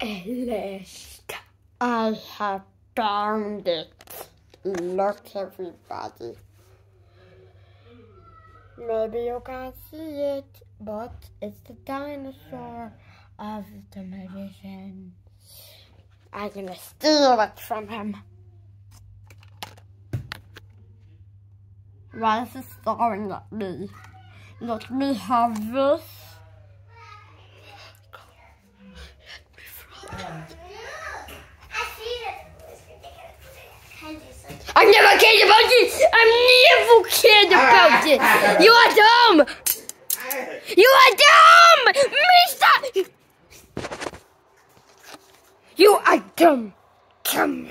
älska. I have found it. Look everybody. Maybe you can't see it, but it's the dinosaur of the magician. I'm gonna steal it from him. Why is it staring at me? Let me have this. I never cared about it. I never cared about it. You are dumb. You are dumb, Mister. You are dumb. Dumb.